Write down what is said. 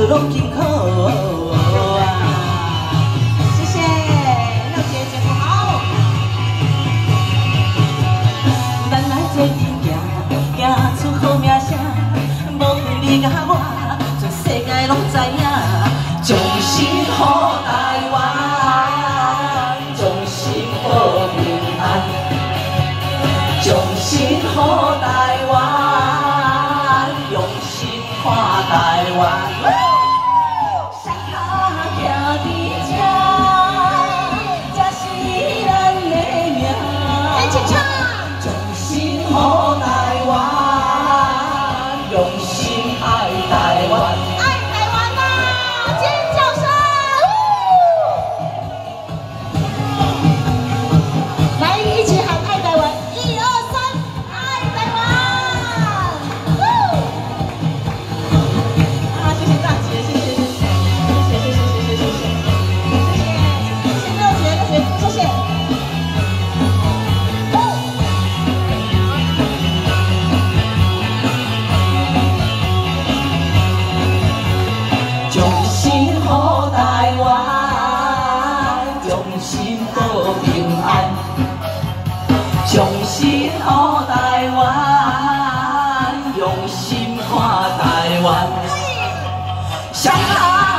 是拢辛苦啊！谢。谢廖姐节目好。咱来做阵行，行出好名声。无论你甲 all night. 心保平安，用心护台湾，用心看台湾，上海。